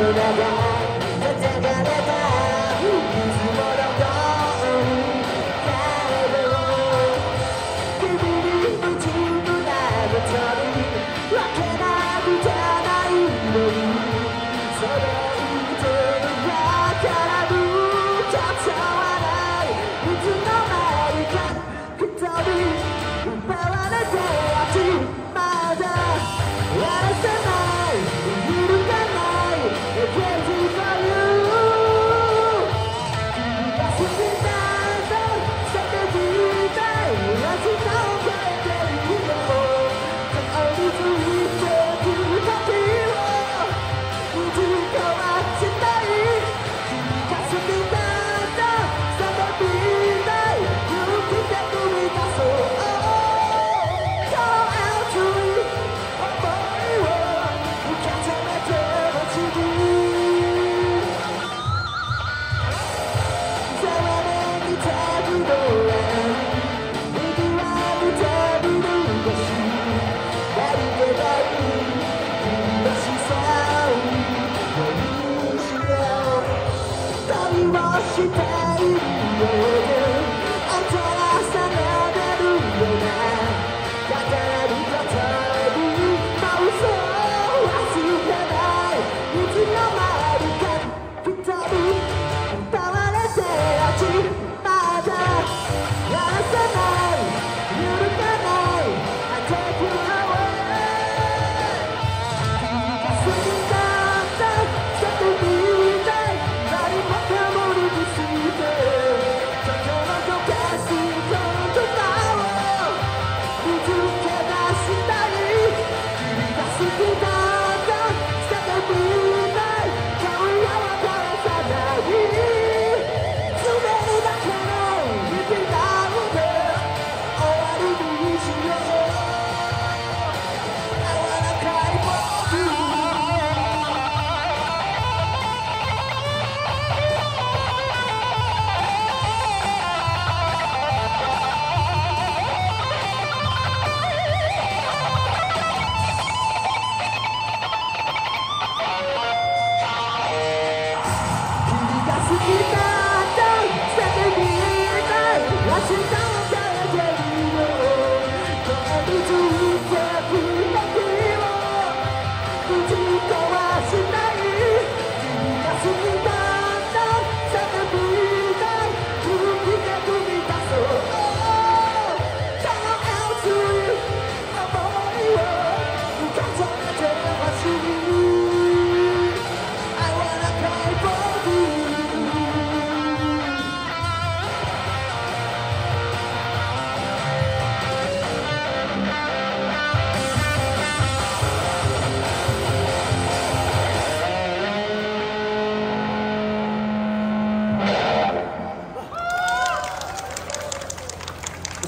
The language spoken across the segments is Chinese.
Thank you.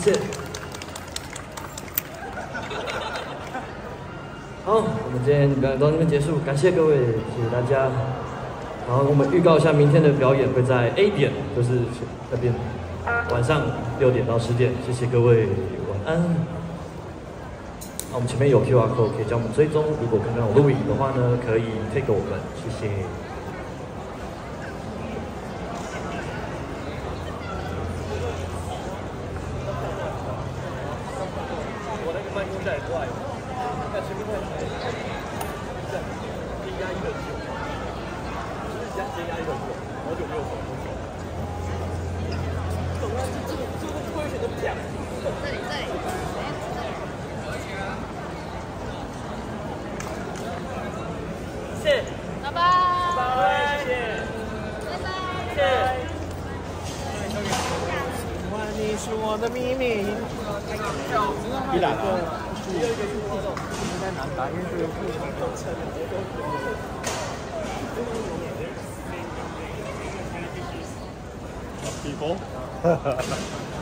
谢，好，我们今天表演到这边结束，感谢各位，谢谢大家。然后我们预告一下，明天的表演会在 A 点，就是那边，晚上六点到十点。谢谢各位，晚安。那我们前面有 QR code 可以叫我们追踪，如果刚刚有录影的话呢，可以推给我们，谢谢。太快！那随便拍。再，先压一手球。就是压压一手球，好久没有了。怎么这这这这矿泉水都不见？喜欢你是我的秘密。一两分。 아, 뛰고